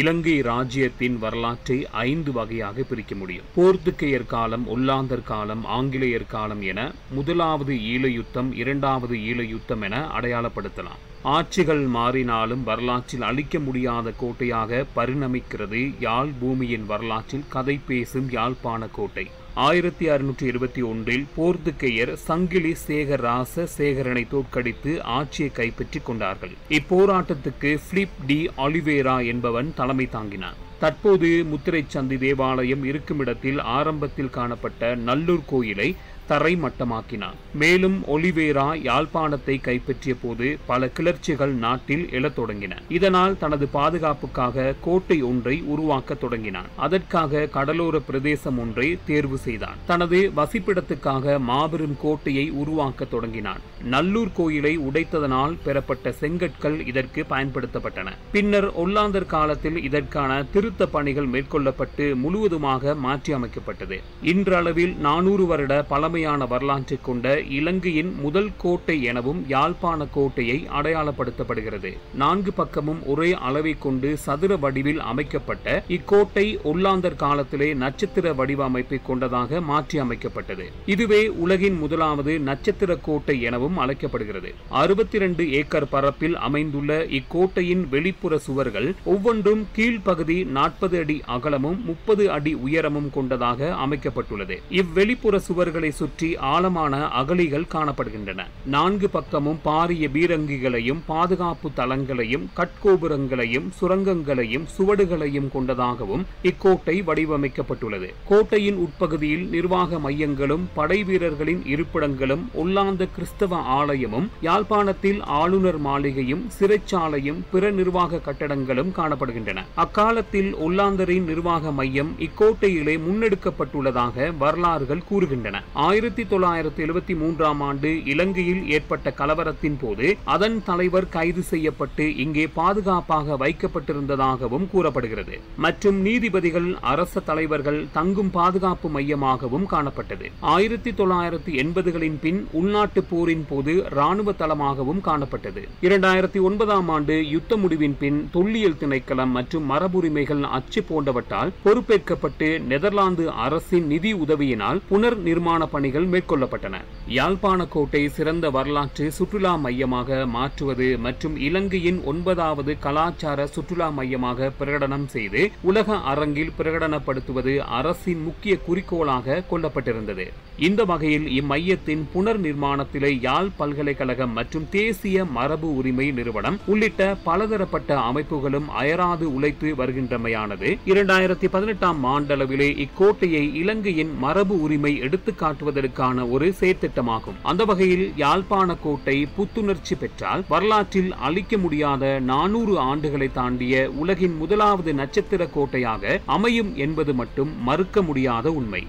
இலங்கை ராஜ்யத்தின் வரலாற்றை ஐந்து வகையாக பிரிக்க முடியும். போர்த்துக்கேயர் காலம் ஒல்லாந்தர் காலம் ஆங்கிலேயர் காலம் என முதலாவது ஈழ யுத்தம் இரண்டாவது ஈழ யுத்தம் என அடையாளப்படுத்தலாம். ஆட்சிகள் மாறினாலும் வரலாற்றில் அழிக்க முடியாத கோட்டையாக பரிணமிக்கிறது யாழ் பூமியின் வரலாற்றில் கதை பேசும் யாழ்ப்பாண கோட்டை. ஆயிரத்தி அறுநூற்றி இருபத்தி ஒன்றில் போர்த்துக்கேயர் சங்கிலி சேகராச சேகரனை தோற்கடித்து ஆட்சியை கைப்பற்றிக் கொண்டார்கள். இப்போராட்டத்துக்கு பிலிப் டி அலிவேரா என்பவன் தலைமை தாங்கினான். தற்போது முத்திரைச்சந்தி தேவாலயம் இருக்குமிடத்தில் ஆரம்பத்தில் காணப்பட்ட நல்லூர் கோயிலை தரை மட்டமாக்கினான். மேலும் ஒலிவேரா யாழ்ப்பாணத்தை கைப்பற்றிய போது பல கிளர்ச்சிகள் நாட்டில் எழத் தொடங்கின. இதனால் தனது பாதுகாப்புக்காக கோட்டை ஒன்றை உருவாக்க தொடங்கினான். அதற்காக கடலோர பிரதேசம் ஒன்றை தேர்வு செய்தான். தனது வசிப்பிடத்துக்காக மாபெரும் கோட்டையை உருவாக்க தொடங்கினான். நல்லூர் கோயிலை உடைத்ததனால் பெறப்பட்ட செங்கற்கள் இதற்கு பயன்படுத்தப்பட்டன. பின்னர் ஒல்லாந்தர் காலத்தில் இதற்கான திருத்த பணிகள் மேற்கொள்ளப்பட்டு முழுவதுமாக மாற்றி அமைக்கப்பட்டது இன்றளவில் நானூறு வருட பழமையான வரலாற்றை கொண்ட இலங்கையின் முதல் கோட்டை எனவும் யாழ்ப்பாண கோட்டையை அடையாளப்படுத்தப்படுகிறது. நான்கு பக்கமும் ஒரே அளவை கொண்டு சதுர வடிவில் அமைக்கப்பட்ட இக்கோட்டை ஒல்லாந்தர் காலத்திலே நட்சத்திர வடிவமைப்பை கொண்டதாக மாற்றி அமைக்கப்பட்டது. இதுவே உலகின் முதலாவது நட்சத்திர கோட்டை எனவும் அழைக்கப்படுகிறது. அறுபத்தி இரண்டு ஏக்கர் பரப்பில் அமைந்துள்ள இக்கோட்டையின் வெளிப்புற சுவர்கள் ஒவ்வொன்றும் கீழ்ப்பகுதி நாற்பது அடி அகலமும் முப்பது அடி உயரமும் கொண்டதாக அமைக்கப்பட்டுள்ளது. இவ்வெளிப்புற சுவர்களை சுற்றி ஆழமான அகழிகள் காணப்படுகின்றன. நான்கு பக்கமும் பாரிய பீரங்கிகளையும் பாதுகாப்பு தளங்களையும் கட்கோபுரங்களையும் சுரங்கங்களையும் சுவடுகளையும் கொண்டதாகவும் இக்கோட்டை வடிவமைக்கப்பட்டுள்ளது. கோட்டையின் உட்பகுதியில் நிர்வாக மையங்களும் படை வீரர்களின் இருப்பிடங்களும் ஒல்லாந்த கிறிஸ்தவ ஆலயமும் யாழ்ப்பாணத்தில் ஆளுநர் மாளிகையும் சிறைச்சாலையும் பிற நிர்வாக கட்டடங்களும் காணப்படுகின்றன. அக்காலத்தில் ஒல்லாந்தரின் நிர்வாக மையம் இக்கோட்டையிலே முன்னெடுக்கப்பட்டுள்ளதாக வரலாறுகள் கூறுகின்றன. ஆயிரத்தி தொள்ளாயிரத்தி எழுபத்தி மூன்றாம் ஆண்டு இலங்கையில் ஏற்பட்ட கலவரத்தின் போது அதன் தலைவர் கைது செய்யப்பட்டு இங்கே பாதுகாப்பாக வைக்கப்பட்டிருந்ததாகவும் கூறப்படுகிறது. மற்றும் நீதிபதிகள் அரச தலைவர்கள் தங்கும் பாதுகாப்பு மையமாகவும் காணப்பட்டது. ஆயிரத்தி தொள்ளாயிரத்தி எண்பதுகளின் பின் உள்நாட்டு போரின் போது ராணுவ தளமாகவும் காணப்பட்டது. இரண்டாயிரத்தி ஒன்பதாம் ஆண்டு யுத்த முடிவின் பின் தொல்லியல் திணைக்களம் மற்றும் மரபுரிமைகள் அச்சு போன்றவற்றால் பொறுப்பேற்கப்பட்டு நெதர்லாந்து அரசின் நிதி உதவியினால் புனர் நிர்மாண பணிகள் மேற்கொள்ளப்பட்டன. யாழ்ப்பாண கோட்டை சிறந்த வரலாற்று சுற்றுலா மையமாக மாற்றுவது மற்றும் இலங்கையின் ஒன்பதாவது கலாச்சார சுற்றுலா மையமாக பிரகடனம் செய்து உலக அரங்கில் பிரகடனப்படுத்துவது அரசின் முக்கிய குறிக்கோளாக கொள்ளப்பட்டிருந்தது. இந்த வகையில் இம்மையத்தின் புனர் நிர்மாணத்திலே யாழ் பல்கலைக்கழகம் மற்றும் தேசிய மரபு உரிமை நிறுவனம் உள்ளிட்ட பலதரப்பட்ட அமைப்புகளும் அயராது உழைத்து வருகின்றமையானது. இரண்டாயிரத்தி பதினெட்டாம் ஆண்டளவிலே இக்கோட்டையை இலங்கையின் மரபு உரிமை எடுத்துக்காட்டுவது உருவாக்குவதற்கான ஒரு செயற்திட்டமாகும். அந்த வகையில் யாழ்ப்பாண கோட்டை புத்துணர்ச்சி பெற்றால் வரலாற்றில் அழிக்க முடியாத நானூறு ஆண்டுகளை தாண்டிய உலகின் முதலாவது நட்சத்திர கோட்டையாக அமையும் என்பது மட்டும் மறுக்க முடியாத உண்மை.